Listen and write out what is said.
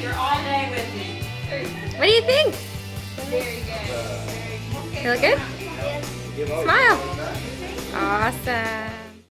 You're all day with me. What do you think? Very good. Feel good? Smile. Awesome.